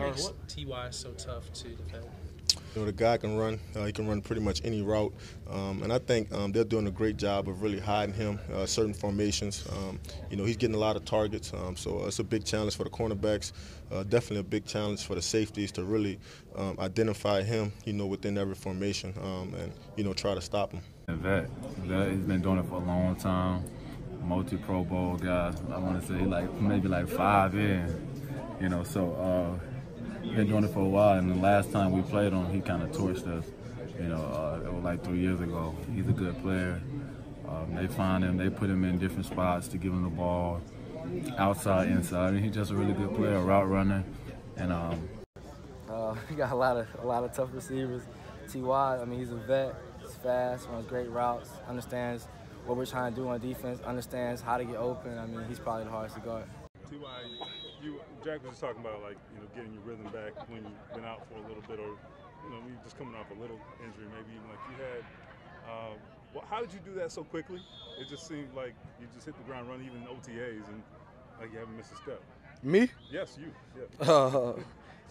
What makes what? Ty so tough to defend? You know, the guy can run. Uh, he can run pretty much any route, um, and I think um, they're doing a great job of really hiding him uh, certain formations. Um, you know, he's getting a lot of targets, um, so it's a big challenge for the cornerbacks. Uh, definitely a big challenge for the safeties to really um, identify him. You know, within every formation, um, and you know, try to stop him. Vet, vet, he's been doing it for a long time. Multi Pro Bowl guy. I want to say like maybe like five in. You know, so. Been doing it for a while, and the last time we played him, he kind of torched us. You know, uh, it was like three years ago. He's a good player. Um, they find him, they put him in different spots to give him the ball, outside, inside, and he's just a really good player, a route runner, and um, uh, got a lot of a lot of tough receivers. Ty, I mean, he's a vet. He's fast, runs great routes, understands what we're trying to do on defense, understands how to get open. I mean, he's probably the hardest to guard. Ty, you Jack was just talking about like you know getting your rhythm back when you've been out for a little bit, or you know just coming off a little injury, maybe even like you had. Uh, well, how did you do that so quickly? It just seemed like you just hit the ground running, even in OTAs, and like you haven't missed a step. Me? Yes, you. Yeah. Uh,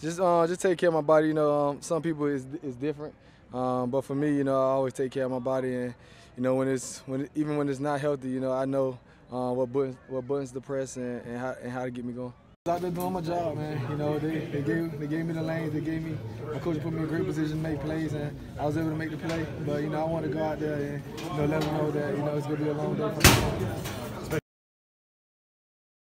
just uh, just take care of my body. You know, um, some people is is different, um, but for me, you know, I always take care of my body, and you know, when it's when even when it's not healthy, you know, I know uh, what buttons what buttons to press and, and how and how to get me going. Out there doing my job, man. You know, they, they gave they gave me the lanes, they gave me my coach put me in a great position to make plays, and I was able to make the play. But you know, I want to go out there and you know let them know that you know it's gonna be a long day for me.